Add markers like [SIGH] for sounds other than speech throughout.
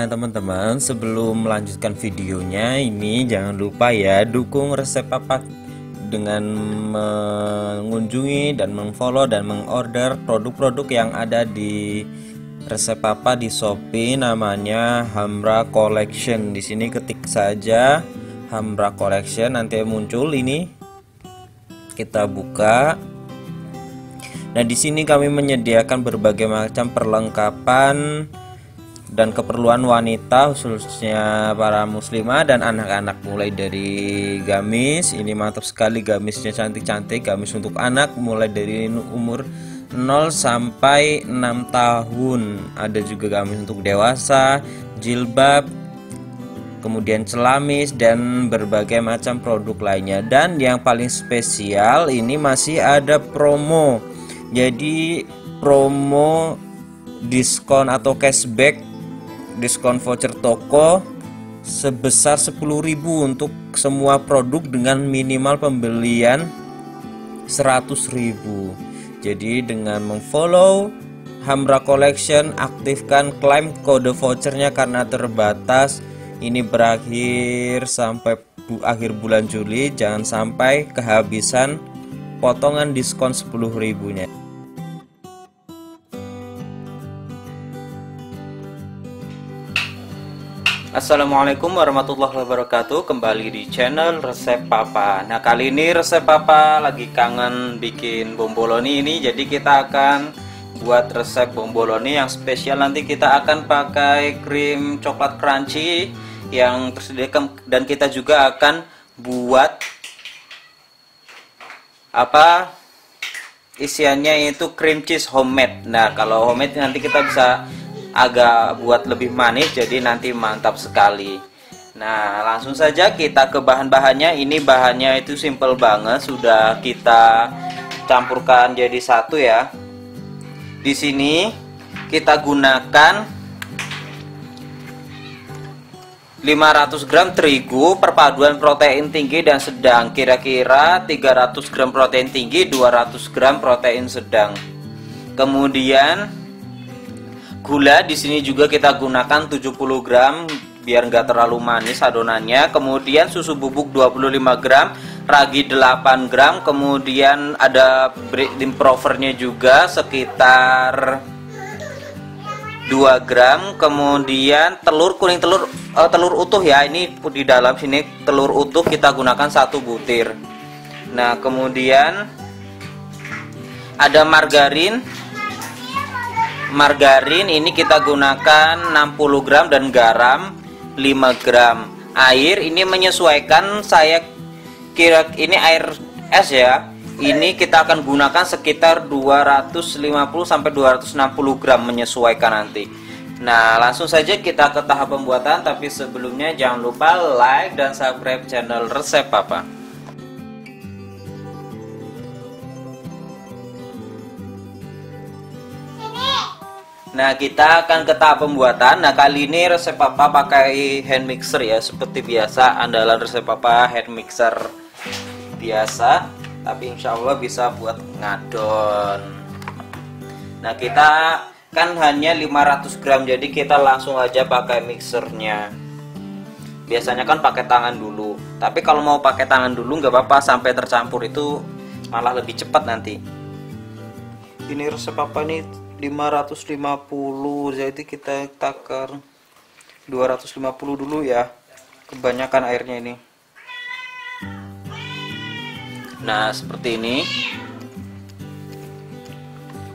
Nah teman-teman sebelum melanjutkan videonya ini jangan lupa ya dukung resep papa dengan mengunjungi dan mengfollow dan mengorder produk-produk yang ada di resep papa di Shopee namanya Hamra Collection. Di sini ketik saja Hamra Collection nanti muncul ini. Kita buka. Nah di sini kami menyediakan berbagai macam perlengkapan dan keperluan wanita khususnya para muslimah dan anak-anak mulai dari gamis. Ini mantap sekali gamisnya cantik-cantik gamis untuk anak mulai dari umur 0 sampai 6 tahun. Ada juga gamis untuk dewasa jilbab kemudian celamis dan berbagai macam produk lainnya. Dan yang paling spesial ini masih ada promo. Jadi promo diskon atau cashback diskon voucher toko sebesar 10.000 untuk semua produk dengan minimal pembelian 100.000. Jadi dengan memfollow Hamra Collection aktifkan klaim kode vouchernya karena terbatas. Ini berakhir sampai bu akhir bulan Juli. Jangan sampai kehabisan potongan diskon 10.000 Assalamualaikum warahmatullahi wabarakatuh. Kembali di channel resep papa. Nah kali ini resep papa lagi kangen bikin bomboloni ini. Jadi kita akan buat resep bomboloni yang spesial. Nanti kita akan pakai krim coklat crunchy Yang tersedia dan kita juga akan buat Apa? Isiannya itu cream cheese homemade. Nah kalau homemade nanti kita bisa agak buat lebih manis jadi nanti mantap sekali. Nah langsung saja kita ke bahan-bahannya. Ini bahannya itu simple banget sudah kita campurkan jadi satu ya. Di sini kita gunakan 500 gram terigu perpaduan protein tinggi dan sedang. Kira-kira 300 gram protein tinggi 200 gram protein sedang. Kemudian Gula di sini juga kita gunakan 70 gram biar nggak terlalu manis adonannya. Kemudian susu bubuk 25 gram, ragi 8 gram, kemudian ada improvernya juga sekitar 2 gram, kemudian telur kuning telur uh, telur utuh ya. Ini di dalam sini telur utuh kita gunakan satu butir. Nah, kemudian ada margarin margarin ini kita gunakan 60 gram dan garam 5 gram air. Ini menyesuaikan saya kira ini air es ya. Ini kita akan gunakan sekitar 250 sampai 260 gram menyesuaikan nanti. Nah langsung saja kita ke tahap pembuatan tapi sebelumnya jangan lupa like dan subscribe channel resep papa Nah kita akan ke tahap pembuatan. Nah kali ini resep papa pakai hand mixer ya Seperti biasa. Andalan resep papa hand mixer biasa Tapi insya Allah bisa buat ngadon. Nah kita kan hanya 500 gram Jadi kita langsung aja pakai mixernya. Biasanya kan pakai tangan dulu Tapi kalau mau pakai tangan dulu nggak apa-apa Sampai tercampur itu malah lebih cepat nanti. Ini resep papa nih 550 jadi kita takar 250 dulu ya kebanyakan airnya ini. Nah seperti ini.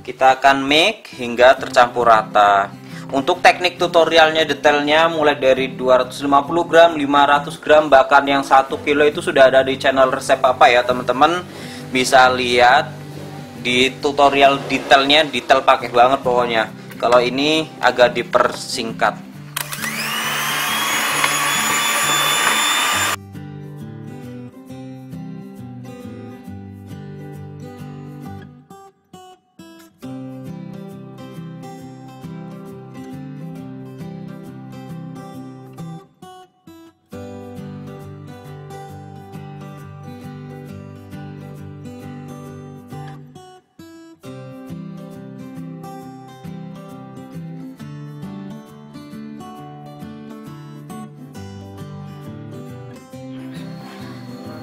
Kita akan make hingga tercampur rata. Untuk teknik tutorialnya detailnya mulai dari 250 gram 500 gram bahkan yang 1 kilo itu sudah ada di channel resep apa ya teman-teman? Bisa lihat di tutorial detailnya detail pakai banget pokoknya. Kalau ini agak dipersingkat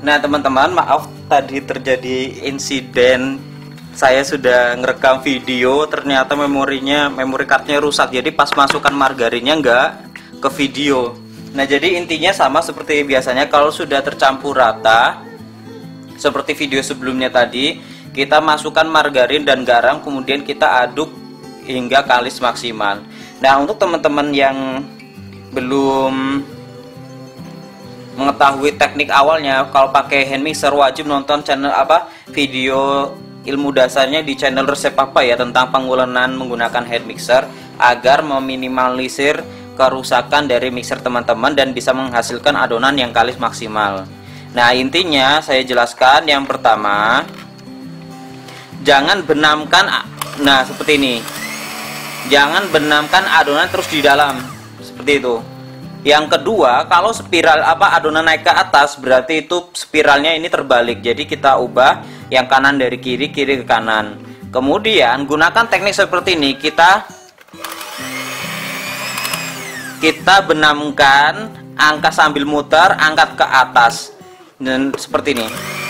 Nah teman-teman maaf tadi terjadi insiden. Saya sudah ngerekam video ternyata memorinya memori cardnya rusak. Jadi pas masukkan margarinnya nggak ke video. Nah jadi intinya sama seperti biasanya kalau sudah tercampur rata seperti video sebelumnya tadi kita masukkan margarin dan garam kemudian kita aduk hingga kalis maksimal. Nah untuk teman-teman yang belum mengetahui teknik awalnya kalau pakai hand mixer wajib nonton channel apa video ilmu dasarnya di channel resep apa ya tentang pengulanan menggunakan hand mixer agar meminimalisir kerusakan dari mixer teman-teman dan bisa menghasilkan adonan yang kalis maksimal. Nah intinya saya jelaskan yang pertama jangan benamkan nah seperti ini. Jangan benamkan adonan terus di dalam seperti itu yang kedua, kalau spiral apa adonan naik ke atas berarti itu spiralnya ini terbalik. Jadi kita ubah yang kanan dari kiri, kiri ke kanan. Kemudian gunakan teknik seperti ini, kita kita benamkan angka sambil muter, angkat ke atas. Dan seperti ini.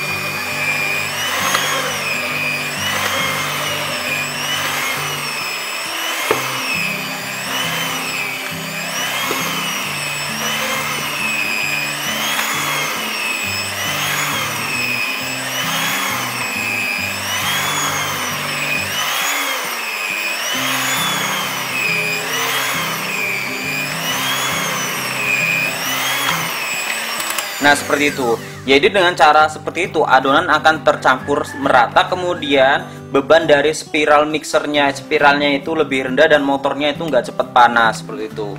Nah seperti itu Jadi dengan cara seperti itu adonan akan tercampur merata Kemudian beban dari spiral mixernya Spiralnya itu lebih rendah dan motornya itu nggak cepat panas Seperti itu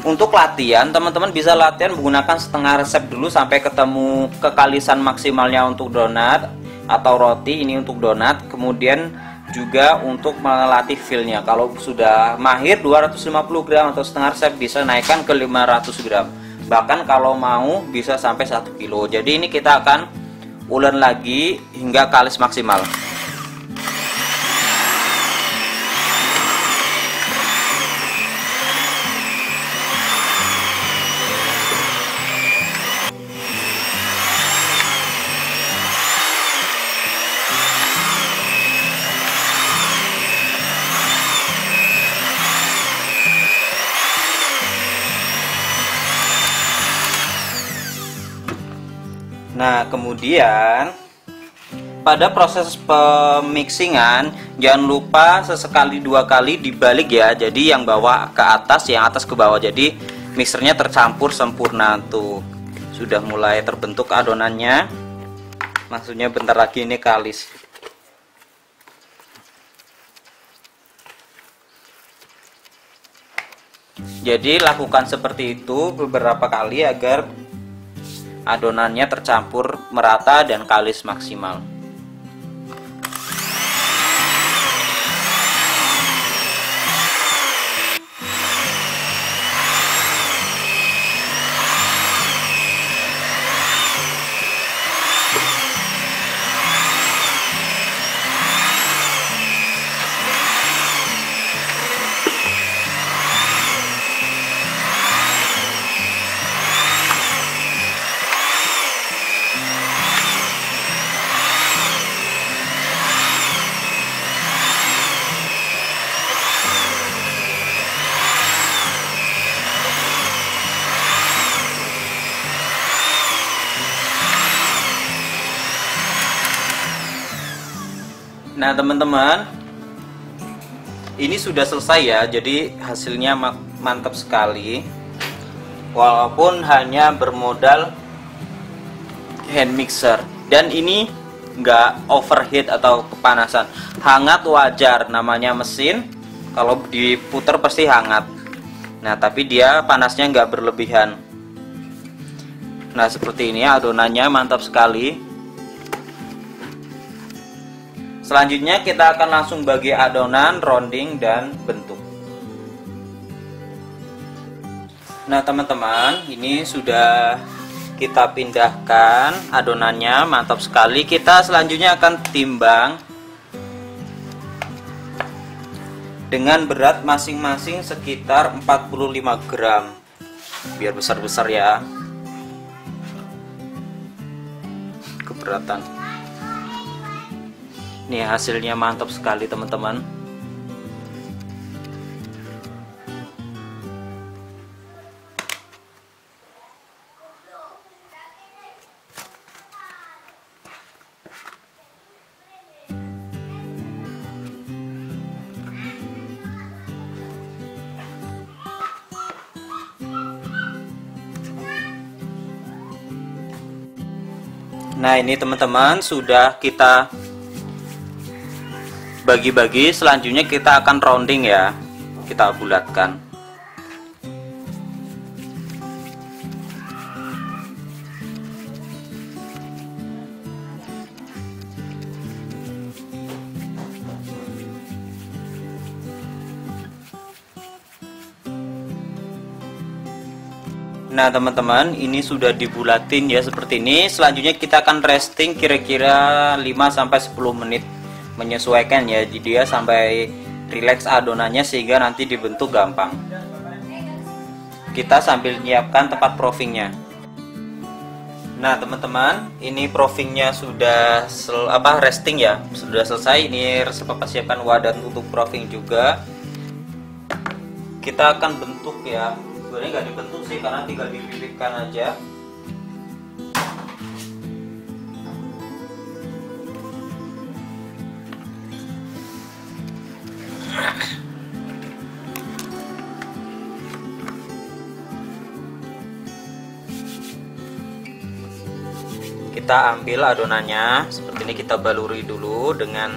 untuk latihan, teman-teman bisa latihan menggunakan setengah resep dulu sampai ketemu kekalisan maksimalnya untuk donat atau roti ini untuk donat. Kemudian juga untuk melatih feelnya. Kalau sudah mahir 250 gram atau setengah resep bisa naikkan ke 500 gram bahkan kalau mau bisa sampai 1 kilo. Jadi ini kita akan ulen lagi hingga kalis maksimal kemudian pada proses pemixingan jangan lupa sesekali dua kali dibalik ya. Jadi yang bawah ke atas, yang atas ke bawah. Jadi mixernya tercampur sempurna tuh. Sudah mulai terbentuk adonannya. Maksudnya bentar lagi ini kalis. Jadi lakukan seperti itu beberapa kali agar adonannya tercampur merata dan kalis maksimal Nah teman-teman Ini sudah selesai ya Jadi hasilnya mantap sekali. Walaupun hanya bermodal hand mixer. Dan ini nggak overheat atau kepanasan. Hangat wajar namanya mesin. Kalau diputar pasti hangat. Nah tapi dia panasnya nggak berlebihan. Nah seperti ini adonannya mantap sekali Selanjutnya kita akan langsung bagi adonan, rounding, dan bentuk. Nah teman-teman, ini sudah kita pindahkan adonannya, mantap sekali. Kita selanjutnya akan timbang dengan berat masing-masing sekitar 45 gram. Biar besar-besar ya. keberatan ini hasilnya mantap sekali teman-teman. Nah ini teman-teman sudah kita bagi-bagi selanjutnya kita akan rounding ya. Kita bulatkan. Nah teman-teman ini sudah dibulatin ya seperti ini. Selanjutnya kita akan resting kira-kira 5-10 menit menyesuaikan ya. Jadi dia sampai relax adonannya sehingga nanti dibentuk gampang. Kita sambil menyiapkan tempat proofingnya nah teman-teman ini proofingnya sudah sel, apa resting ya? Sudah selesai. Ini papa siapkan wadah untuk proofing juga. Kita akan bentuk ya. Sebenarnya nggak dibentuk sih karena tinggal dipipihkan aja kita ambil adonannya. Seperti ini kita baluri dulu dengan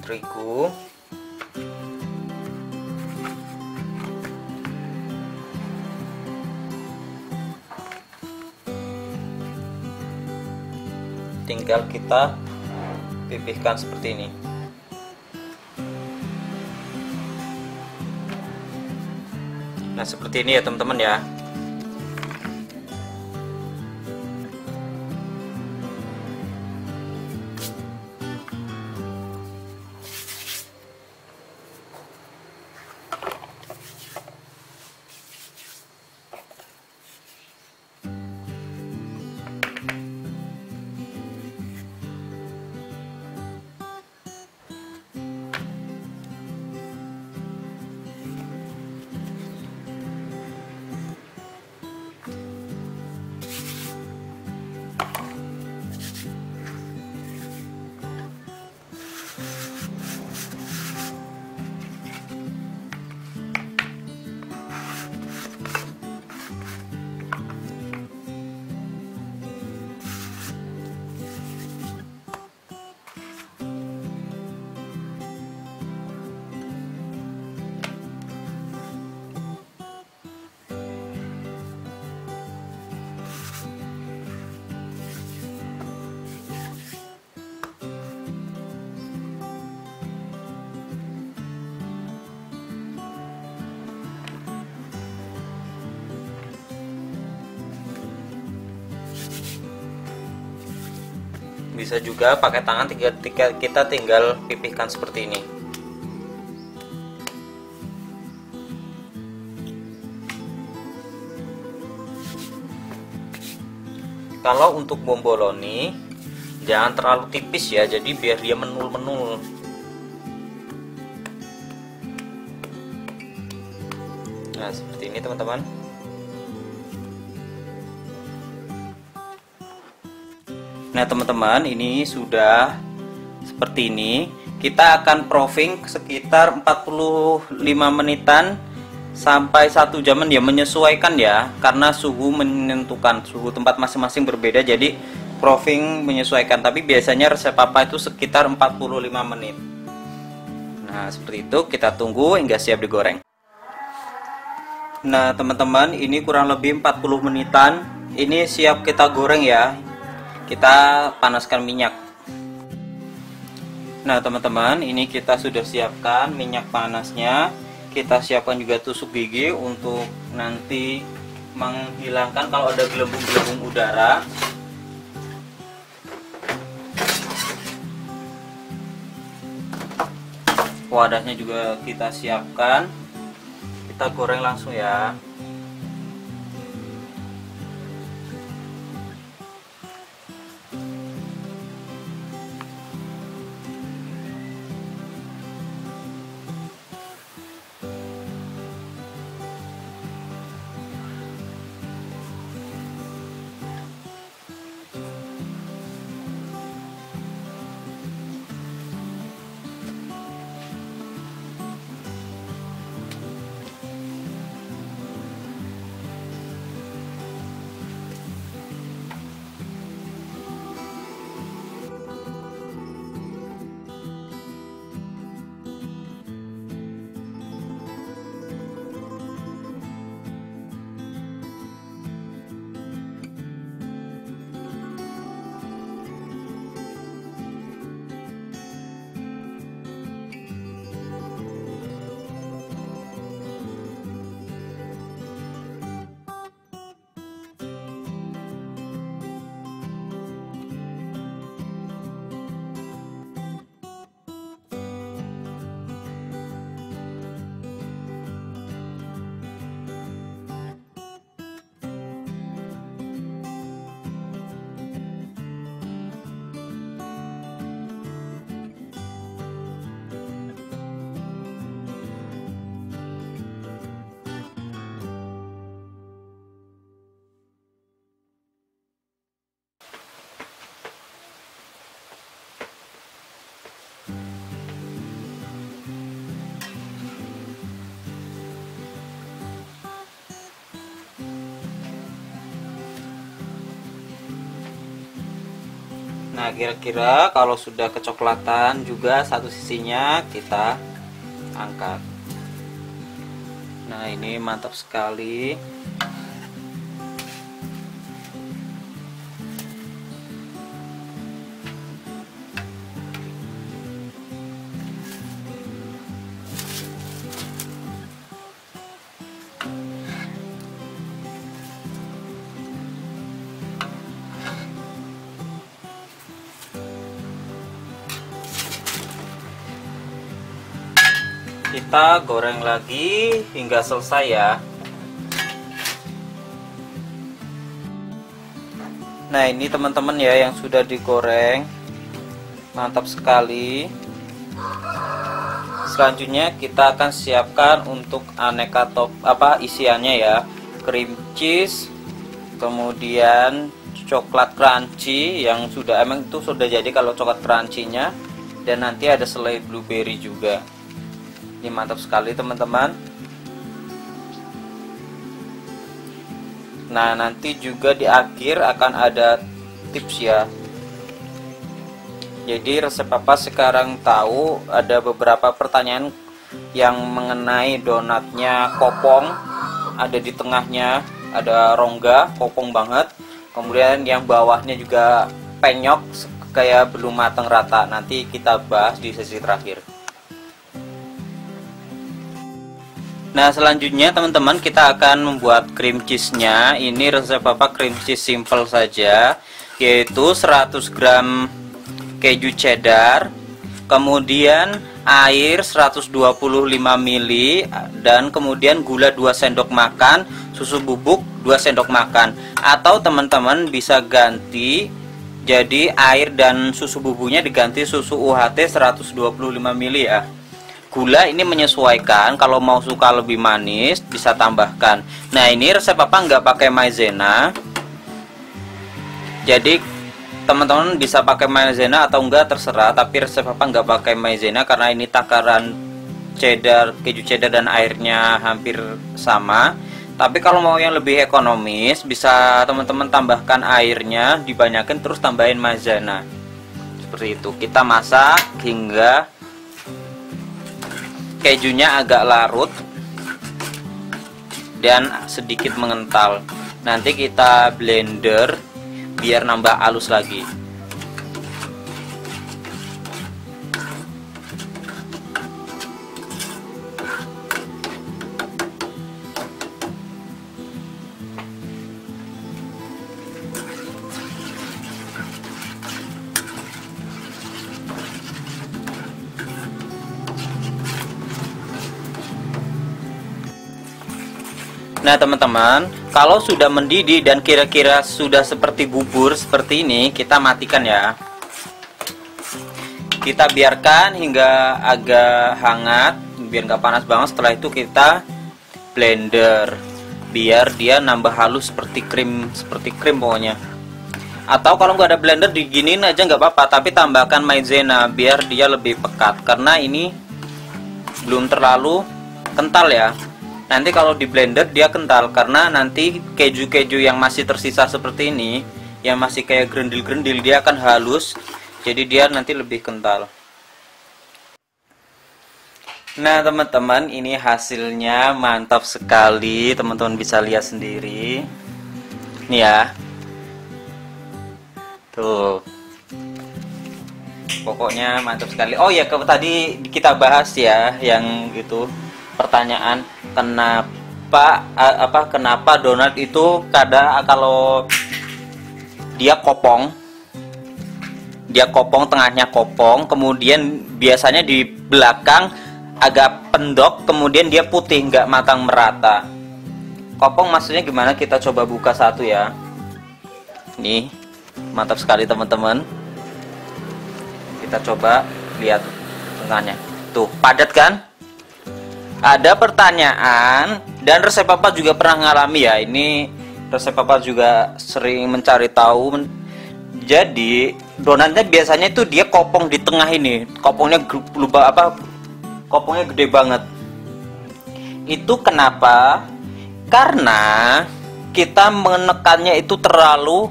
terigu. Tinggal kita pipihkan seperti ini. Nah seperti ini ya teman-teman ya bisa juga pakai tangan kita tinggal pipihkan seperti ini. Kalau untuk bomboloni jangan terlalu tipis ya jadi biar dia menul-menul. Nah seperti ini teman-teman Nah teman-teman ini sudah seperti ini. Kita akan proofing sekitar 45 menitan sampai satu jaman ya menyesuaikan ya karena suhu menentukan suhu tempat masing-masing berbeda. Jadi proofing menyesuaikan. Tapi biasanya resep papa itu sekitar 45 menit. Nah seperti itu. Kita tunggu hingga siap digoreng. Nah teman-teman ini kurang lebih 40 menitan. Ini siap kita goreng ya kita panaskan minyak. Nah teman-teman ini kita sudah siapkan minyak panasnya. Kita siapkan juga tusuk gigi untuk nanti menghilangkan kalau ada gelembung-gelembung udara. Wadahnya juga kita siapkan. Kita goreng langsung ya nah kira-kira kalau sudah kecoklatan juga satu sisinya kita angkat. Nah ini mantap sekali kita goreng lagi hingga selesai ya. Nah ini teman-teman ya yang sudah digoreng. Mantap sekali. Selanjutnya kita akan siapkan untuk aneka top apa isiannya ya. Cream cheese kemudian coklat crunchy yang sudah emang itu sudah jadi kalau coklat crunchy nya dan nanti ada selai blueberry juga ini mantap sekali teman-teman. Nah nanti juga di akhir akan ada tips ya. Jadi resep papa sekarang tahu ada beberapa pertanyaan yang mengenai donatnya kopong. Ada di tengahnya ada rongga kopong banget. Kemudian yang bawahnya juga penyok kayak belum matang rata. Nanti kita bahas di sesi terakhir Nah selanjutnya teman-teman kita akan membuat cream cheese nya Ini resep papa cream cheese simple saja Yaitu 100 gram keju cheddar Kemudian air 125 ml Dan kemudian gula 2 sendok makan Susu bubuk 2 sendok makan. Atau teman-teman bisa ganti Jadi air dan susu bubuknya diganti susu UHT 125 ml ya gula ini menyesuaikan. Kalau mau suka lebih manis bisa tambahkan. Nah ini resep apa? Nggak pakai maizena. Jadi teman-teman bisa pakai maizena atau enggak terserah. Tapi resep apa? Nggak pakai maizena karena ini takaran cheddar keju cheddar dan airnya hampir sama. Tapi kalau mau yang lebih ekonomis bisa teman-teman tambahkan airnya dibanyakin terus tambahin maizena. Seperti itu. Kita masak hingga kejunya agak larut dan sedikit mengental. Nanti kita blender biar nambah halus lagi Nah teman-teman kalau sudah mendidih dan kira-kira sudah seperti bubur seperti ini kita matikan ya. Kita biarkan hingga agak hangat biar nggak panas banget. Setelah itu kita blender biar dia nambah halus seperti krim seperti krim pokoknya. Atau kalau nggak ada blender diginin aja nggak apa-apa tapi tambahkan maizena biar dia lebih pekat. Karena ini belum terlalu kental ya nanti kalau di blender dia kental karena nanti keju-keju yang masih tersisa seperti ini yang masih kayak gerendil-gerendil dia akan halus jadi dia nanti lebih kental. Nah teman-teman ini hasilnya mantap sekali. Teman-teman bisa lihat sendiri. Ini ya. Tuh. Pokoknya mantap sekali. Oh ya tadi kita bahas ya yang itu pertanyaan kenapa apa kenapa donat itu kadang kalau dia kopong dia kopong tengahnya kopong kemudian biasanya di belakang agak pendok kemudian dia putih nggak matang merata. Kopong maksudnya gimana? Kita coba buka satu ya. Nih mantap sekali teman-teman. Kita coba lihat tengahnya. Tuh padat kan ada pertanyaan dan resep papa juga pernah ngalami ya? Ini resep papa juga sering mencari tahu. Jadi donatnya biasanya itu dia kopong di tengah ini. Kopongnya lupa apa kopongnya gede banget. Itu kenapa? Karena kita menekannya itu terlalu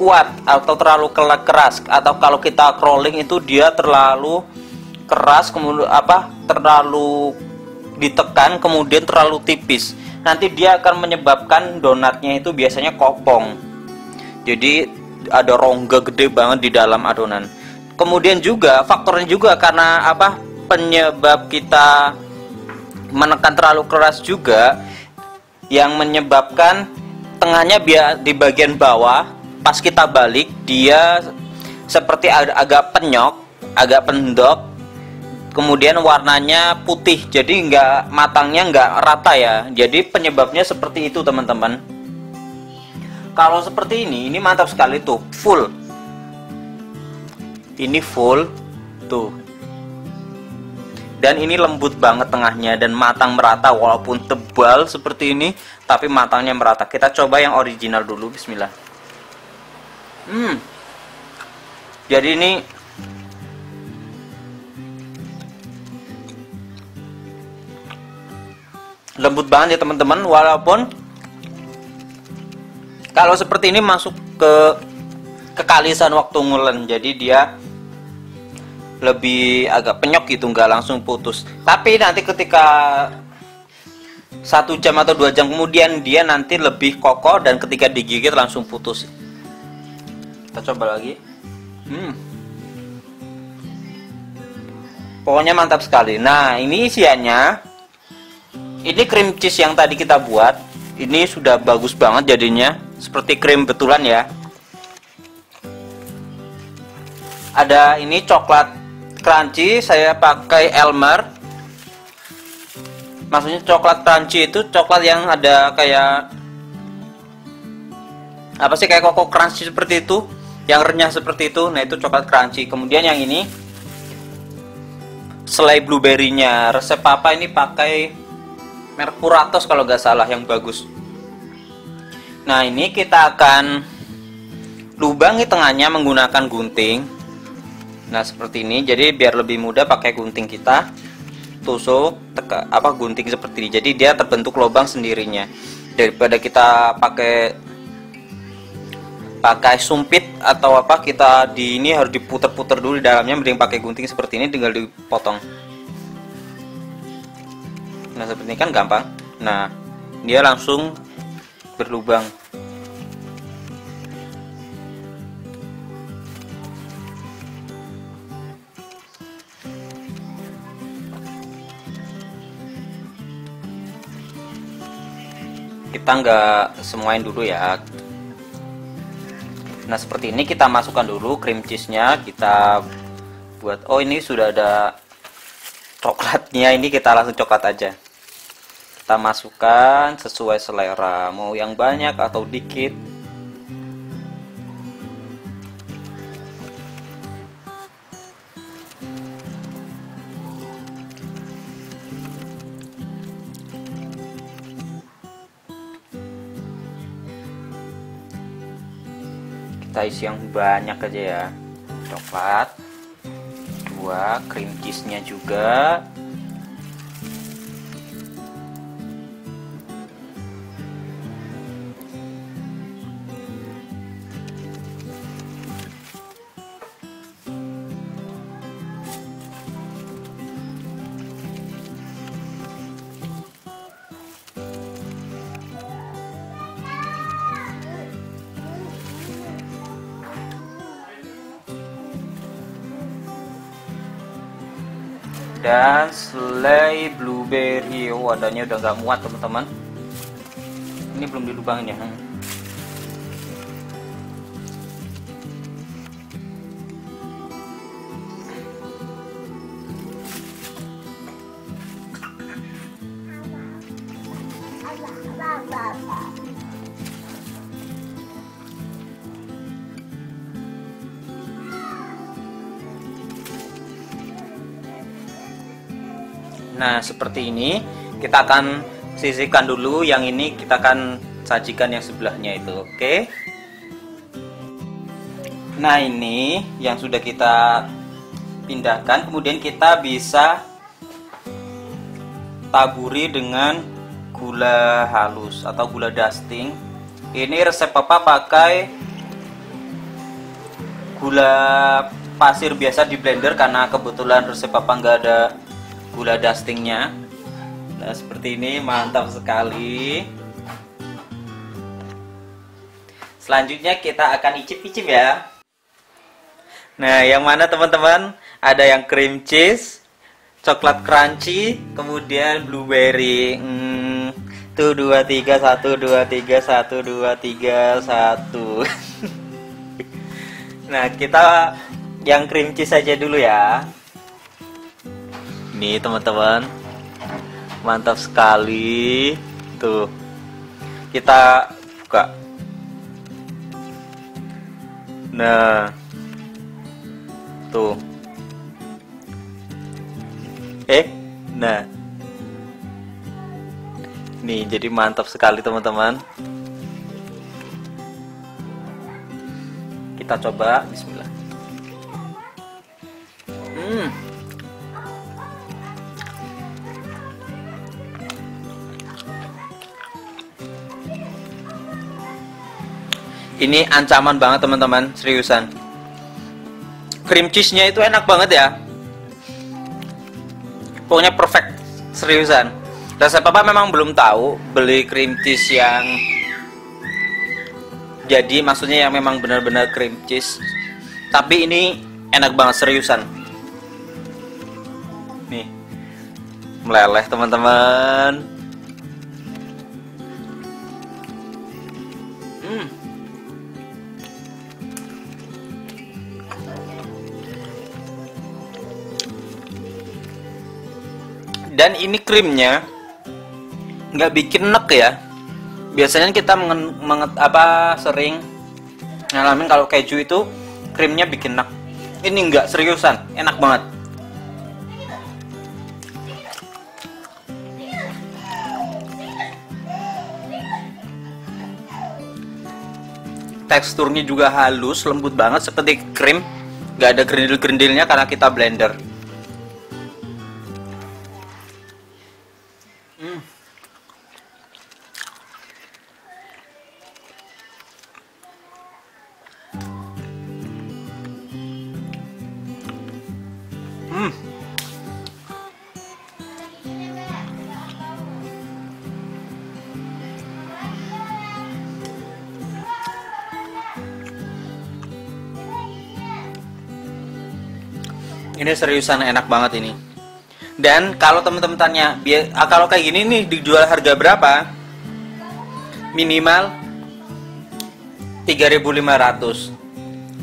kuat atau terlalu keras atau kalau kita crawling itu dia terlalu keras kemudian apa terlalu ditekan kemudian terlalu tipis. Nanti dia akan menyebabkan donatnya itu biasanya kopong. Jadi ada rongga gede banget di dalam adonan. Kemudian juga faktornya juga karena apa penyebab kita menekan terlalu keras juga yang menyebabkan tengahnya biar di bagian bawah pas kita balik dia seperti ag agak penyok agak pendok kemudian warnanya putih jadi nggak matangnya nggak rata ya. Jadi penyebabnya seperti itu teman-teman. Kalau seperti ini ini mantap sekali tuh full. Ini full tuh. Dan ini lembut banget tengahnya dan matang merata walaupun tebal seperti ini tapi matangnya merata. Kita coba yang original dulu bismillah. Hmm. Jadi ini lembut banget ya teman-teman. Walaupun kalau seperti ini masuk ke kekalisan waktu ngulen jadi dia lebih agak penyok gitu nggak langsung putus. Tapi nanti ketika satu jam atau dua jam kemudian dia nanti lebih kokoh dan ketika digigit langsung putus. Kita coba lagi. Hmm. pokoknya mantap sekali. Nah ini isiannya ini cream cheese yang tadi kita buat ini sudah bagus banget jadinya. Seperti krim betulan ya. Ada ini coklat crunchy saya pakai Elmer. Maksudnya coklat crunchy itu coklat yang ada kayak apa sih kayak koko crunchy seperti itu yang renyah seperti itu. Nah itu coklat crunchy. Kemudian yang ini selai blueberry-nya. Resep papa ini pakai merek Puratos kalau nggak salah yang bagus. Nah ini kita akan lubangi tengahnya menggunakan gunting. Nah seperti ini. Jadi biar lebih mudah pakai gunting kita tusuk teka, apa gunting seperti ini. Jadi dia terbentuk lubang sendirinya. Daripada kita pakai pakai sumpit atau apa kita di ini harus diputer-puter dulu di dalamnya. Mending pakai gunting seperti ini tinggal dipotong nah seperti ini kan gampang. Nah dia langsung berlubang. Kita nggak semuain dulu ya. Nah seperti ini kita masukkan dulu cream cheese nya kita buat oh ini sudah ada coklatnya. Ini kita langsung coklat aja kita masukkan sesuai selera. Mau yang banyak atau dikit? Kita isi yang banyak aja ya. Coklat dua cream cheese nya juga dan selai blueberry. Oh wadahnya udah nggak muat teman-teman. Ini belum dilubangin ya seperti ini kita akan sisihkan dulu yang ini kita akan sajikan yang sebelahnya itu, oke? Nah, ini yang sudah kita pindahkan, kemudian kita bisa taburi dengan gula halus atau gula dusting. Ini resep Papa pakai gula pasir biasa di blender karena kebetulan resep papa nggak ada gula dustingnya. Nah seperti ini mantap sekali. Selanjutnya kita akan icip-icip ya. Nah yang mana teman-teman? Ada yang cream cheese coklat crunchy kemudian blueberry. Hmm, tuh dua tiga satu dua tiga satu dua tiga satu. [LAUGHS] Nah kita yang cream cheese saja dulu ya ini teman-teman. Mantap sekali. Tuh. Kita buka. Nah. Tuh. Eh nah. Nih jadi mantap sekali teman-teman. Kita coba. Bismillah ini ancaman banget teman-teman. Seriusan. Cream cheese nya itu enak banget ya. Pokoknya perfect. Seriusan. Rasa papa memang belum tahu beli cream cheese yang jadi maksudnya yang memang benar-benar cream cheese. Tapi ini enak banget seriusan. Nih. Meleleh teman-teman dan ini krimnya nggak bikin nek ya. Biasanya kita mengen, menget, apa sering ngalamin kalau keju itu krimnya bikin nek. Ini nggak seriusan enak banget. Teksturnya juga halus lembut banget seperti krim. Nggak ada gerindil-gerindilnya karena kita blender Ini seriusan enak banget ini. Dan kalau teman-teman tanya, ah, kalau kayak gini nih dijual harga berapa? Minimal 3.500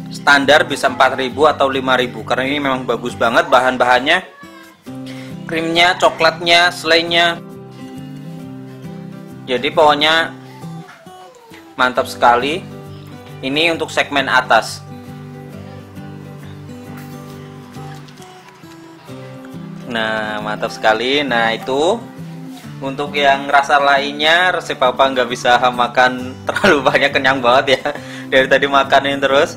standar bisa 4000 atau 5000 karena ini memang bagus banget bahan-bahannya. Krimnya coklatnya selainya. Jadi pokoknya mantap sekali. Ini untuk segmen atas nah mantap sekali nah itu untuk yang rasa lainnya resep papa nggak bisa makan [LAUGHS] terlalu banyak kenyang banget ya [LAUGHS] dari tadi makanin terus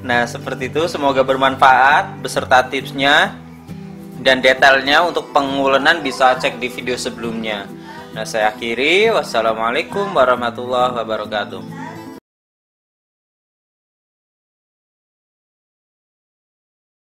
Nah, seperti itu semoga bermanfaat beserta tipsnya dan detailnya untuk pengulenan bisa cek di video sebelumnya. Nah, saya akhiri. Wassalamualaikum warahmatullahi wabarakatuh.